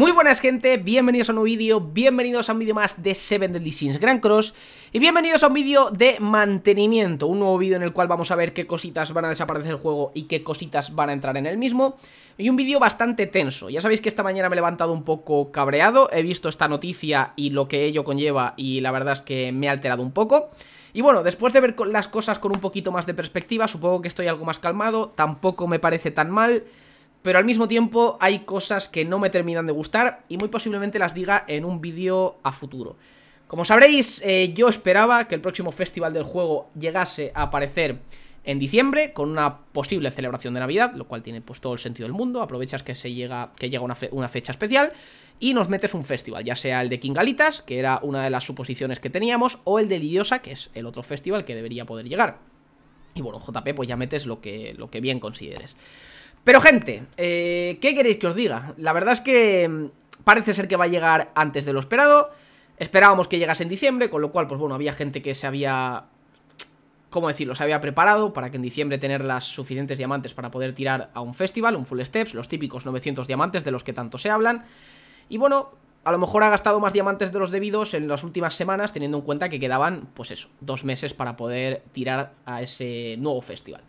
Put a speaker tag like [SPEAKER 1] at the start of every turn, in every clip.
[SPEAKER 1] Muy buenas gente, bienvenidos a un nuevo vídeo, bienvenidos a un vídeo más de Seven Deadly Sins Grand Cross. Y bienvenidos a un vídeo de mantenimiento, un nuevo vídeo en el cual vamos a ver qué cositas van a desaparecer del juego y qué cositas van a entrar en el mismo. Y un vídeo bastante tenso, ya sabéis que esta mañana me he levantado un poco cabreado, he visto esta noticia y lo que ello conlleva y la verdad es que me ha alterado un poco. Y bueno, después de ver las cosas con un poquito más de perspectiva, supongo que estoy algo más calmado, tampoco me parece tan mal pero al mismo tiempo hay cosas que no me terminan de gustar y muy posiblemente las diga en un vídeo a futuro. Como sabréis, eh, yo esperaba que el próximo festival del juego llegase a aparecer en diciembre con una posible celebración de Navidad, lo cual tiene pues todo el sentido del mundo, aprovechas que se llega que llega una, fecha especial y nos metes un festival, ya sea el de Kingalitas, que era una de las suposiciones que teníamos, o el de Lidiosa, que es el otro festival que debería poder llegar. Y bueno, JP pues ya metes lo que, lo que bien consideres. Pero gente, eh, ¿qué queréis que os diga? La verdad es que mm, parece ser que va a llegar antes de lo esperado Esperábamos que llegase en diciembre, con lo cual, pues bueno, había gente que se había... ¿Cómo decirlo? Se había preparado para que en diciembre tener las suficientes diamantes para poder tirar a un festival, un full steps, los típicos 900 diamantes de los que tanto se hablan. Y bueno, a lo mejor ha gastado más diamantes de los debidos en las últimas semanas, teniendo en cuenta que quedaban, pues eso, dos meses para poder tirar a ese nuevo festival.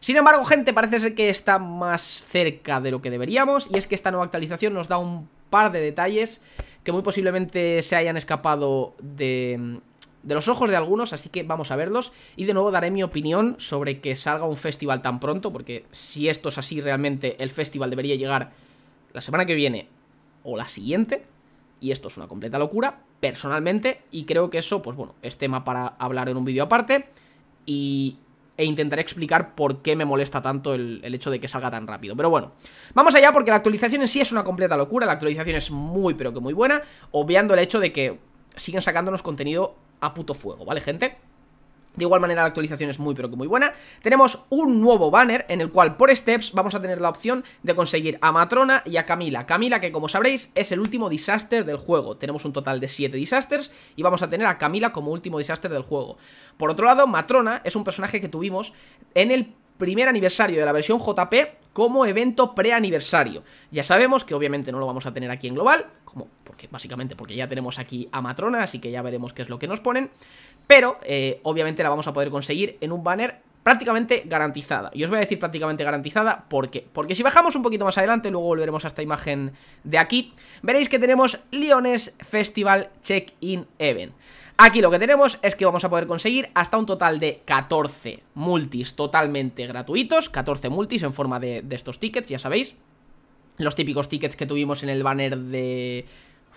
[SPEAKER 1] Sin embargo, gente, parece ser que está más cerca de lo que deberíamos Y es que esta nueva actualización nos da un par de detalles Que muy posiblemente se hayan escapado de, de los ojos de algunos, así que vamos a verlos. Y de nuevo daré mi opinión sobre que salga un festival tan pronto, porque si esto es así realmente, el festival debería llegar la semana que viene o la siguiente. Y esto es una completa locura, personalmente, y creo que eso, pues bueno, es tema para hablar en un vídeo aparte. Y e intentaré explicar por qué me molesta tanto el, hecho de que salga tan rápido. Pero bueno, vamos allá porque la actualización en sí es una completa locura, la actualización es muy pero que muy buena, obviando el hecho de que siguen sacándonos contenido a puto fuego, ¿vale, gente? De igual manera la actualización es muy pero que muy buena. Tenemos un nuevo banner en el cual por steps vamos a tener la opción de conseguir a Matrona y a Camila. Camila que como sabréis es el último disaster del juego. Tenemos un total de 7 disasters y vamos a tener a Camila como último disaster del juego. Por otro lado Matrona es un personaje que tuvimos en el primer aniversario de la versión JP como evento preaniversario. Ya sabemos que obviamente no lo vamos a tener aquí en global, como porque básicamente porque ya tenemos aquí a Matrona, así que ya veremos qué es lo que nos ponen, pero eh, obviamente la vamos a poder conseguir en un banner prácticamente garantizada. Y os voy a decir prácticamente garantizada, ¿por qué? Porque si bajamos un poquito más adelante, luego volveremos a esta imagen de aquí, veréis que tenemos Liones Festival Check-in Event. Aquí lo que tenemos es que vamos a poder conseguir hasta un total de 14 multis totalmente gratuitos, 14 multis en forma de, estos tickets, ya sabéis. Los típicos tickets que tuvimos en el banner de...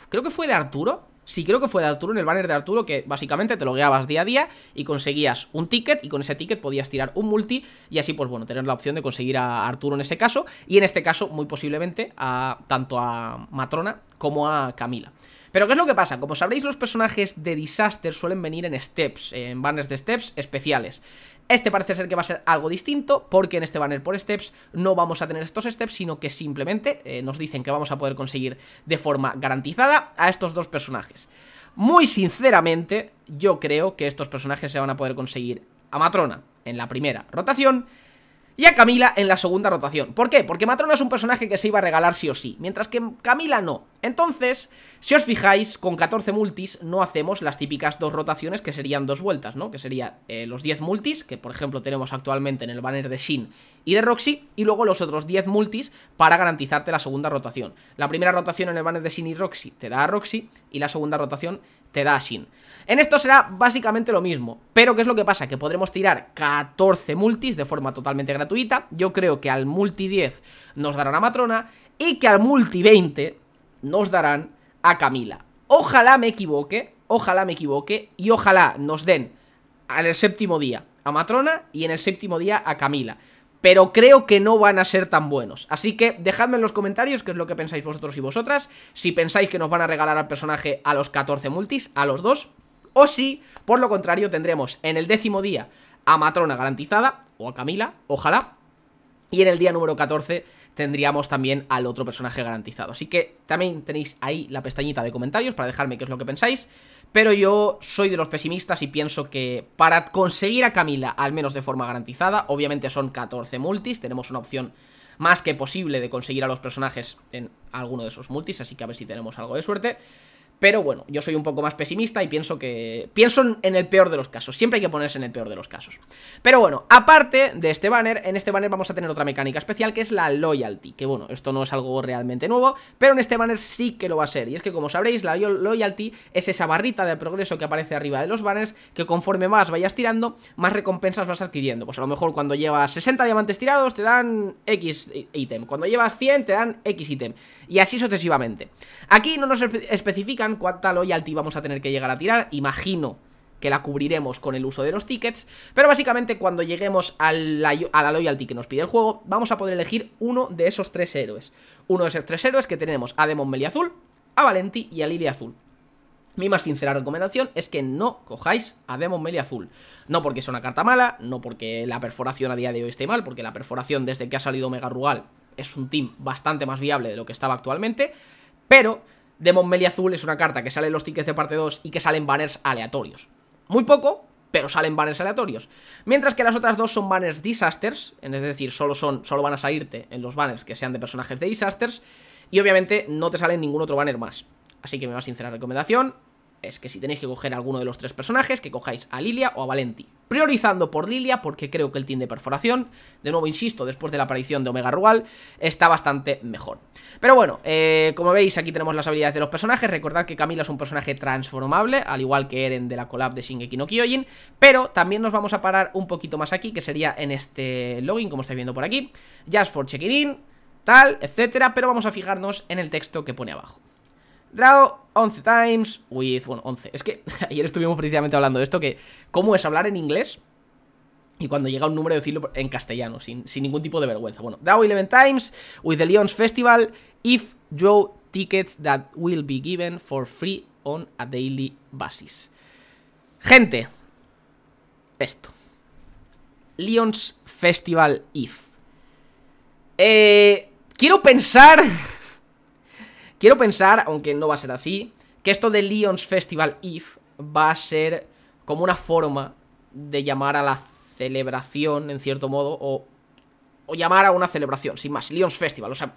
[SPEAKER 1] Creo que fue de Arturo, Sí, creo que fue de Arturo, en el banner de Arturo, que básicamente te lo guiabas día a día y conseguías un ticket y con ese ticket podías tirar un multi y así, pues bueno, tener la opción de conseguir a Arturo en ese caso y en este caso, muy posiblemente, a tanto a Matrona como a Camila. Pero ¿qué es lo que pasa? Como sabréis, los personajes de Disaster suelen venir en steps, en banners de steps especiales. Este parece ser que va a ser algo distinto, porque en este banner por steps no vamos a tener estos steps, sino que simplemente eh, nos dicen que vamos a poder conseguir de forma garantizada a estos dos personajes. Muy sinceramente, yo creo que estos personajes se van a poder conseguir a Matrona en la primera rotación y a Camila en la segunda rotación. ¿Por qué? Porque Matrona es un personaje que se iba a regalar sí o sí, mientras que Camila no. Entonces, si os fijáis, con 14 multis no hacemos las típicas dos rotaciones que serían dos vueltas, ¿no? Que sería eh, los 10 multis, que por ejemplo tenemos actualmente en el banner de Shin y de Roxy, y luego los otros 10 multis para garantizarte la segunda rotación. La primera rotación en el banner de Shin y Roxy te da a Roxy, y la segunda rotación te da Shin. En esto será básicamente lo mismo, pero ¿qué es lo que pasa? Que podremos tirar 14 multis de forma totalmente gratuita, yo creo que al multi 10 nos darán a Matrona y que al multi 20 nos darán a Camila. Ojalá me equivoque, ojalá me equivoque y ojalá nos den en el séptimo día a Matrona y en el séptimo día a Camila. Pero creo que no van a ser tan buenos. Así que dejadme en los comentarios qué es lo que pensáis vosotros y vosotras Si pensáis que nos van a regalar al personaje a los 14 multis, a los dos o si, por lo contrario, tendremos en el décimo día a Matrona garantizada, o a Camila, ojalá, y en el día número 14 tendríamos también al otro personaje garantizado. Así que también tenéis ahí la pestañita de comentarios para dejarme qué es lo que pensáis. Pero yo soy de los pesimistas y pienso que para conseguir a Camila, al menos de forma garantizada, obviamente son 14 multis, tenemos una opción más que posible de conseguir a los personajes en alguno de esos multis, así que a ver si tenemos algo de suerte. Pero bueno, yo soy un poco más pesimista y pienso que... Pienso en el peor de los casos, siempre hay que ponerse en el peor de los casos. Pero bueno, aparte de este banner, en este banner vamos a tener otra mecánica especial que es la loyalty Que bueno, esto no es algo realmente nuevo, pero en este banner sí que lo va a ser. Y es que como sabréis, la loyalty es esa barrita de progreso que aparece arriba de los banners Que conforme más vayas tirando, más recompensas vas adquiriendo. Pues a lo mejor cuando llevas 60 diamantes tirados te dan X ítem. Cuando llevas 100 te dan X ítem. Y así sucesivamente. Aquí no nos especifican cuánta loyalty vamos a tener que llegar a tirar. Imagino que la cubriremos con el uso de los tickets, pero básicamente cuando lleguemos a la, loyalty que nos pide el juego, vamos a poder elegir uno de esos tres héroes. Uno de esos tres héroes que tenemos a Demon Azul, a Valenti y a Lily Azul. Mi más sincera recomendación es que no cojáis a Demon Melee Azul. No porque sea una carta mala, no porque la perforación a día de hoy esté mal, porque la perforación desde que ha salido Mega Rugal es un team bastante más viable de lo que estaba actualmente, pero Demon Melee Azul es una carta que sale en los tickets de parte 2 y que salen banners aleatorios. Muy poco, pero salen banners aleatorios. Mientras que las otras dos son banners disasters, es decir, solo, son, solo van a salirte en los banners que sean de personajes de disasters, y obviamente no te salen ningún otro banner más. Así que mi más sincera recomendación es que si tenéis que coger alguno de los tres personajes, que cojáis a Lilia o a Valenti. Priorizando por Lilia, porque creo que el team de perforación, de nuevo insisto, después de la aparición de Omega Rugal, está bastante mejor. Pero bueno, eh, como veis, aquí tenemos las habilidades de los personajes. Recordad que Camila es un personaje transformable, al igual que Eren de la collab de Shingeki no Kyojin. Pero también nos vamos a parar un poquito más aquí, que sería en este login, como estáis viendo por aquí. Just for checking in, tal, etcétera. Pero vamos a fijarnos en el texto que pone abajo. Draw 11 times with... Bueno, 11. Es que ayer estuvimos precisamente hablando de esto, que cómo es hablar en inglés y cuando llega un número decirlo en castellano, sin, ningún tipo de vergüenza. Bueno, draw 11 times with the Leon's Festival if draw tickets that will be given for free on a daily basis. Gente, esto. Leon's Festival if. Eh, quiero pensar... Quiero pensar, aunque no va a ser así, que esto de Leon's Festival If va a ser como una forma de llamar a la celebración, en cierto modo, o, o llamar a una celebración, sin más, Leon's Festival, o sea...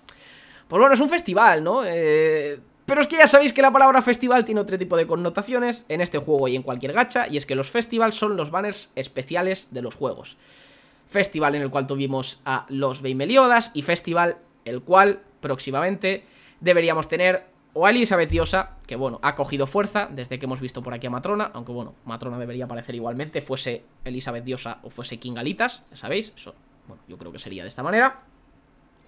[SPEAKER 1] Pues bueno, es un festival, ¿no? Eh, pero es que ya sabéis que la palabra festival tiene otro tipo de connotaciones en este juego y en cualquier gacha, y es que los festivals son los banners especiales de los juegos. Festival en el cual tuvimos a los Beimeliodas y festival el cual próximamente deberíamos tener o a Elizabeth Diosa, que bueno, ha cogido fuerza desde que hemos visto por aquí a Matrona, aunque bueno, Matrona debería aparecer igualmente, fuese Elizabeth Diosa o fuese King Galitas, ¿sabéis? Eso, bueno, yo creo que sería de esta manera.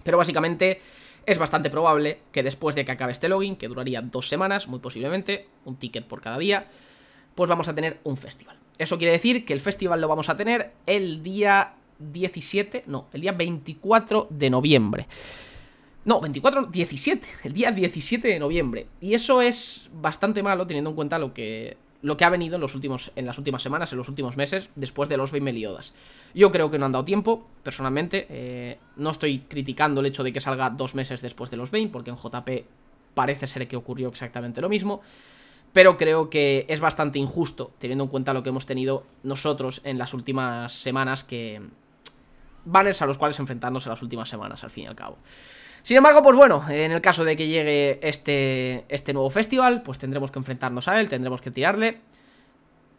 [SPEAKER 1] Pero básicamente es bastante probable que después de que acabe este login, que duraría dos semanas, muy posiblemente, un ticket por cada día, pues vamos a tener un festival. Eso quiere decir que el festival lo vamos a tener el día 17, no, el día 24 de noviembre. No, 24, 17, el día 17 de noviembre. Y eso es bastante malo teniendo en cuenta lo que, lo que ha venido en, los últimos, en las últimas semanas, en los últimos meses, después de los 20 Meliodas. Yo creo que no han dado tiempo, personalmente. Eh, no estoy criticando el hecho de que salga dos meses después de los 20, porque en JP parece ser que ocurrió exactamente lo mismo. Pero creo que es bastante injusto, teniendo en cuenta lo que hemos tenido nosotros en las últimas semanas, que... Banners a los cuales enfrentarnos en las últimas semanas, al fin y al cabo. Sin embargo, pues bueno, en el caso de que llegue este, este nuevo festival, pues tendremos que enfrentarnos a él, tendremos que tirarle.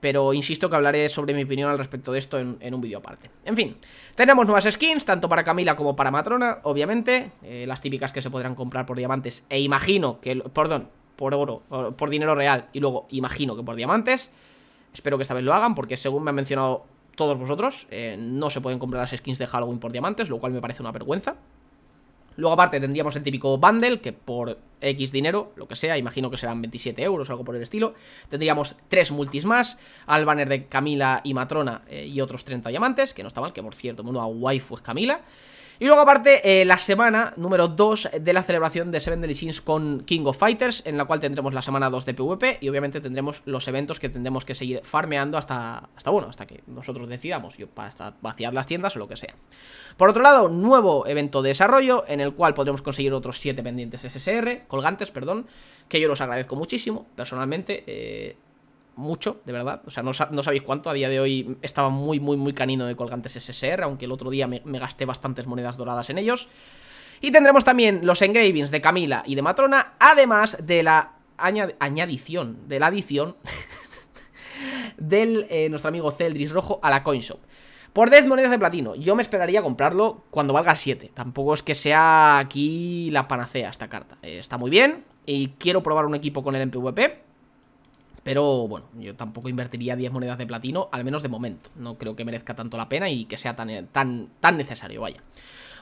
[SPEAKER 1] Pero insisto que hablaré sobre mi opinión al respecto de esto en, un vídeo aparte. En fin, tenemos nuevas skins, tanto para Camila como para Matrona, obviamente. Eh, las típicas que se podrán comprar por diamantes. E imagino que, perdón, por oro, por dinero real. Y luego imagino que por diamantes. Espero que esta vez lo hagan, porque según me han mencionado todos vosotros, eh, no se pueden comprar las skins de Halloween por diamantes, lo cual me parece una vergüenza. Luego aparte tendríamos el típico bundle que por X dinero, lo que sea, imagino que serán 27 euros o algo por el estilo. Tendríamos tres multis más, al banner de Camila y Matrona eh, y otros 30 diamantes, que no está mal, que por cierto, menuda waifu es Camila. Y luego aparte, eh, la semana número 2 de la celebración de Seven Deadly Sins con King of Fighters, en la cual tendremos la semana 2 de PvP y obviamente tendremos los eventos que tendremos que seguir farmeando hasta, hasta bueno, hasta que nosotros decidamos, yo, para hasta vaciar las tiendas o lo que sea. Por otro lado, nuevo evento de desarrollo en el cual podremos conseguir otros 7 pendientes SSR, colgantes, perdón, que yo los agradezco muchísimo, personalmente. Eh, mucho, de verdad. O sea, no, sabéis cuánto. A día de hoy estaba muy, muy, muy canino de colgantes SSR, aunque el otro día me, gasté bastantes monedas doradas en ellos. Y tendremos también los engravings de Camila y de Matrona, además de la añadición, de la adición del eh, nuestro amigo Celdris Rojo a la CoinShop. Por 10 monedas de platino, yo me esperaría comprarlo cuando valga 7. Tampoco es que sea aquí la panacea esta carta. Eh, está muy bien y quiero probar un equipo con el MPVP. Pero bueno, yo tampoco invertiría 10 monedas de platino, al menos de momento. No creo que merezca tanto la pena y que sea tan, tan, tan necesario, vaya.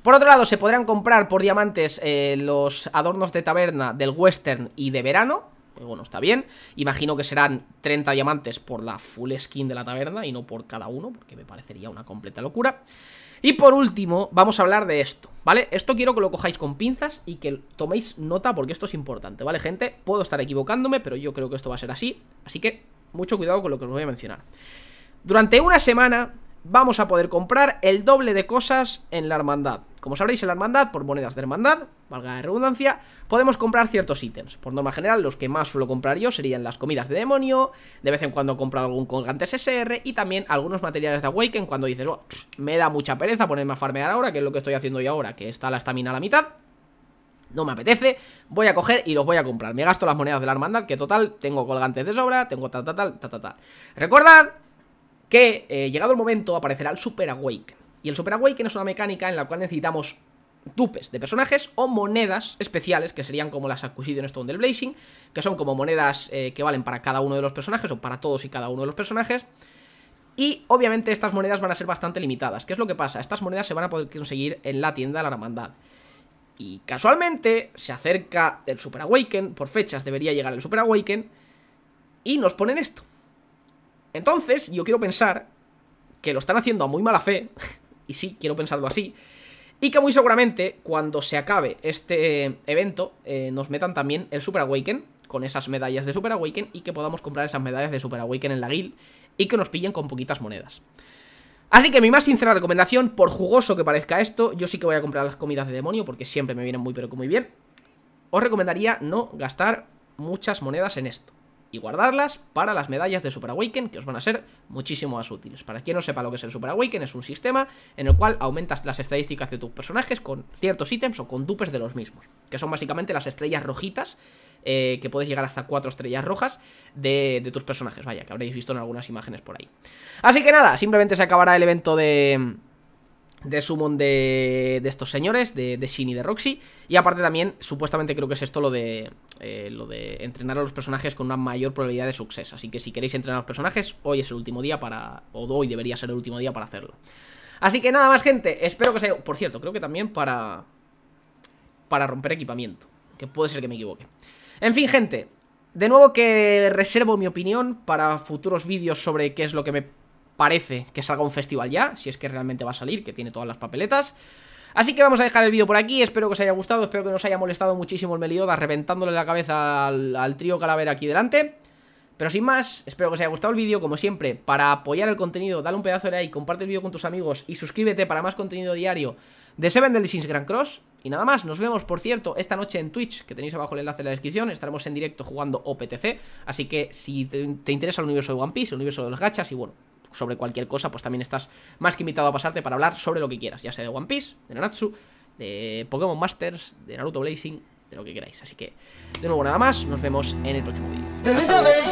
[SPEAKER 1] Por otro lado, se podrán comprar por diamantes eh, los adornos de taberna del western y de verano. Pues bueno, está bien. Imagino que serán 30 diamantes por la full skin de la taberna y no por cada uno, porque me parecería una completa locura. Y por último, vamos a hablar de esto, ¿vale? Esto quiero que lo cojáis con pinzas y que toméis nota porque esto es importante, ¿vale, gente? Puedo estar equivocándome, pero yo creo que esto va a ser así, así que mucho cuidado con lo que os voy a mencionar. Durante una semana vamos a poder comprar el doble de cosas en la hermandad. Como sabréis, en la hermandad, por monedas de hermandad, valga la redundancia, podemos comprar ciertos ítems. Por norma general, los que más suelo comprar yo serían las comidas de demonio, de vez en cuando he comprado algún colgante SSR y también algunos materiales de Awaken cuando dices, oh, me da mucha pereza ponerme a farmear ahora, que es lo que estoy haciendo yo ahora, que está la estamina a la mitad. No me apetece, voy a coger y los voy a comprar. Me gasto las monedas de la hermandad, que total, tengo colgantes de sobra, tengo tal, tal, tal, tal, tal, tal. Recordad que eh, llegado el momento aparecerá el Super Awaken. Y el Super Awaken es una mecánica en la cual necesitamos dupes de personajes o monedas especiales, que serían como las Acquisition Stone del Blazing, que son como monedas eh, que valen para cada uno de los personajes o para todos y cada uno de los personajes. Y obviamente estas monedas van a ser bastante limitadas. ¿Qué es lo que pasa? Estas monedas se van a poder conseguir en la tienda de la hermandad. Y casualmente se acerca el Super Awaken, por fechas debería llegar el Super Awaken, y nos ponen esto. Entonces, yo quiero pensar que lo están haciendo a muy mala fe y sí, quiero pensarlo así, y que muy seguramente cuando se acabe este evento eh, nos metan también el Super Awaken con esas medallas de Super Awaken y que podamos comprar esas medallas de Super Awaken en la guild y que nos pillen con poquitas monedas. Así que mi más sincera recomendación, por jugoso que parezca esto, yo sí que voy a comprar las comidas de demonio porque siempre me vienen muy pero que muy bien. Os recomendaría no gastar muchas monedas en esto y guardarlas para las medallas de Super Awaken, que os van a ser muchísimo más útiles. Para quien no sepa lo que es el Super Awaken, es un sistema en el cual aumentas las estadísticas de tus personajes con ciertos ítems o con dupes de los mismos, que son básicamente las estrellas rojitas, eh, que puedes llegar hasta cuatro estrellas rojas de, de tus personajes, vaya, que habréis visto en algunas imágenes por ahí. Así que nada, simplemente se acabará el evento de de summon de, de, estos señores, de, de Shin y de Roxy. Y aparte también, supuestamente creo que es esto lo de eh, lo de entrenar a los personajes con una mayor probabilidad de suceso. Así que si queréis entrenar a los personajes, hoy es el último día para... O hoy debería ser el último día para hacerlo. Así que nada más, gente. Espero que os haya... Por cierto, creo que también para... Para romper equipamiento. Que puede ser que me equivoque. En fin, gente. De nuevo que reservo mi opinión para futuros vídeos sobre qué es lo que me parece que salga un festival ya, si es que realmente va a salir, que tiene todas las papeletas. Así que vamos a dejar el vídeo por aquí, espero que os haya gustado, espero que no os haya molestado muchísimo el Melioda reventándole la cabeza al, trío calavera aquí delante. Pero sin más, espero que os haya gustado el vídeo, como siempre, para apoyar el contenido, dale un pedazo de like, comparte el vídeo con tus amigos y suscríbete para más contenido diario de Seven del Sims Grand Cross. Y nada más, nos vemos, por cierto, esta noche en Twitch, que tenéis abajo el enlace en la descripción, estaremos en directo jugando OPTC, así que si te interesa el universo de One Piece, el universo de los gachas y bueno, sobre cualquier cosa, pues también estás más que invitado a pasarte para hablar sobre lo que quieras, ya sea de One Piece, de Nanatsu, de Pokémon Masters, de Naruto Blazing, de lo que queráis. Así que, de nuevo, nada más, nos vemos en el próximo vídeo.